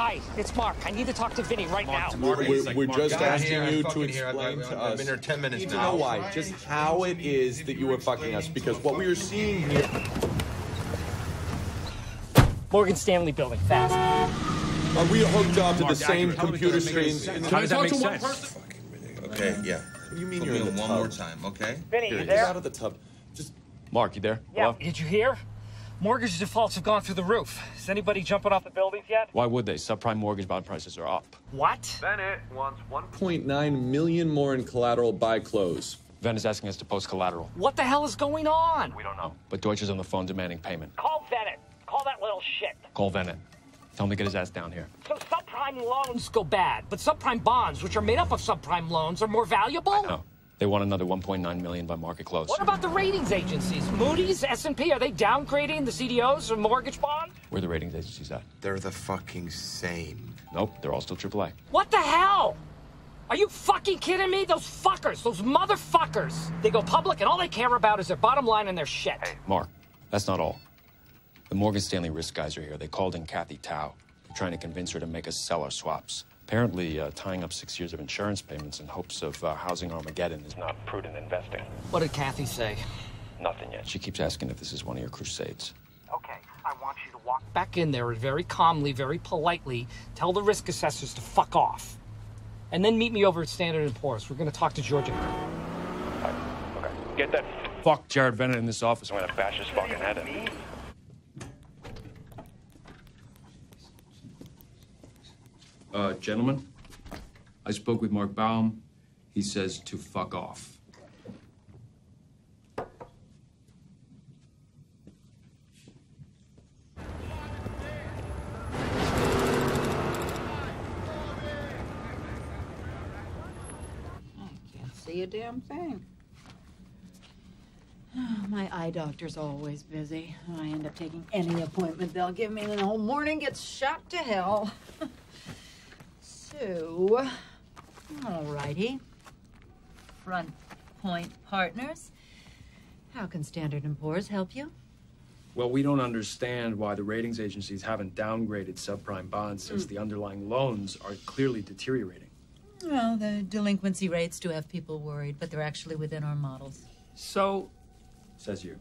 Hi, it's Mark. I need to talk to Vinny right now. We're, we're just Get asking here, you to fucking here. explain I've- to I've us. been here 10 minutes need to now. know why, just how it is that you were fucking us, because what we are seeing here. Morgan Stanley building, fast. Are we hooked up to the Mark, same. How computer does screens? sense? in- How does that make Talk to one sense? person. Okay, yeah. What do you mean Put you're me in on the one tub? more time, okay? Vinny, Here, you get there? out of the tub. Just Mark, you there? Yeah. Hello? Did you hear? Mortgage defaults have gone through the roof. Is anybody jumping off the buildings yet? Why would they? Subprime mortgage bond prices are up. What? Vennett wants 1.9 million more in collateral by close. Ven is asking us to post collateral. What the hell is going on? We don't know. But Deutsche is on the phone demanding payment. Call Vennett. Call that little shit. Call Vennett. Tell him to get his ass down here. So subprime loans go bad, but subprime bonds, which are made up of subprime loans, are more valuable? No. They want another 1.9 million by market close. What about the ratings agencies? Moody's, S&P, are they downgrading the CDOs or mortgage bonds? Where are the ratings agencies at? They're the fucking same. Nope, they're all still AAA. What the hell? Are you fucking kidding me? Those fuckers, those motherfuckers. They go public and all they care about is their bottom line and their shit. Mark, that's not all. The Morgan Stanley risk guys are here. They called in Kathy Tao. They're trying to convince her to make us sell our swaps. Apparently, uh, tying up six years of insurance payments in hopes of uh, housing Armageddon is not prudent investing. What did Kathy say? Nothing yet. She keeps asking if this is one of your crusades. Okay, I want you to walk back in there and very calmly, very politely tell the risk assessors to fuck off. And then meet me over at Standard & Poor's. We're going to talk to Georgia. Okay. Get that fuck Jared Vennett in this office. I'm gonna bash his fucking head in. Uh, gentlemen, I spoke with Mark Baum. He says to fuck off. I can't see a damn thing. My eye doctor's always busy. I end up taking any appointment they'll give me, and the whole morning gets shot to hell. so, alrighty. Front Point Partners. How can Standard & Poor's help you? Well, we don't understand why the ratings agencies haven't downgraded subprime bonds since hmm. the underlying loans are clearly deteriorating. Well, the delinquency rates do have people worried, but they're actually within our models. So, Says you.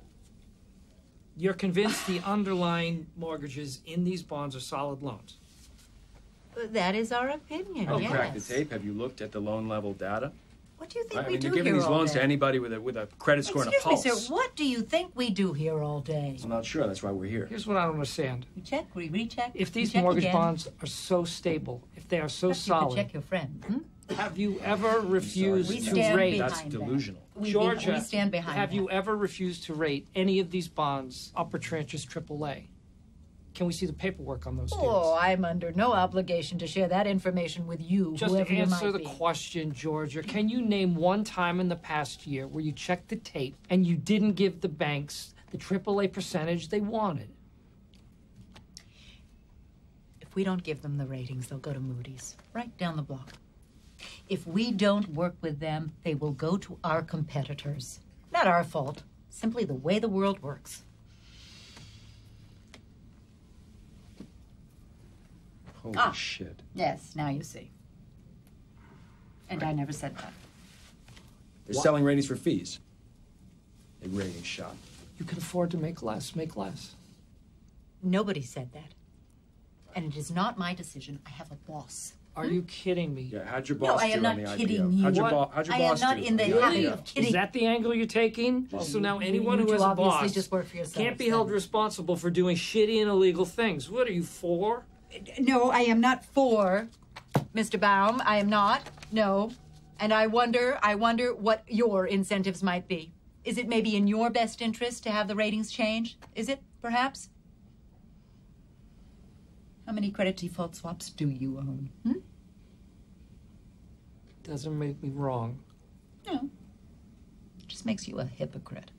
you're convinced the underlying mortgages in these bonds are solid loans? That is our opinion, Oh, yes. crack the tape. Have you looked at the loan level data? What do you think I we mean, do they're giving these loans day? to anybody with a with a credit score and a Excuse me, pulse. sir. What do you think we do here all day? I'm not sure. That's why we're here. Here's what I don't understand. We check, we recheck. If these check mortgage again. bonds are so stable, if they are so Perhaps you could solid, check your friend. Hmm? have you ever refused to rate? That's that. delusional. We, Georgia, we stand behind have that. you ever refused to rate any of these bonds upper tranches AAA? Can we see the paperwork on those deals? Oh, I'm under no obligation to share that information with you, Just whoever you answer might the be. question, Georgia. Can you name one time in the past year where you checked the tape and you didn't give the banks the AAA percentage they wanted? If we don't give them the ratings, they'll go to Moody's, right down the block. If we don't work with them, they will go to our competitors. Not our fault, simply the way the world works. Holy Ah. shit. Yes, now you see. And I never said that. They're selling ratings for fees. A rating shot. You can afford to make less, make less. Nobody said that. And it is not my decision. I have a boss. Are you kidding me? Yeah, how'd your boss No, boss I am do not on the kidding IPO? you. How'd your, What? bo- how'd your I am boss not do in the on habit of kidding. Is that the angle you're taking? so now anyone who has a boss just work for yourselves, can't be held responsible for doing shitty and illegal things. What are you for? No, I am not for Mr. Baum. I am not. No. And I wonder, I wonder what your incentives might be. Is it maybe in your best interest to have the ratings change? Is it, perhaps? How many credit default swaps do you own? Hmm? Doesn't make me wrong. No. It just makes you a hypocrite.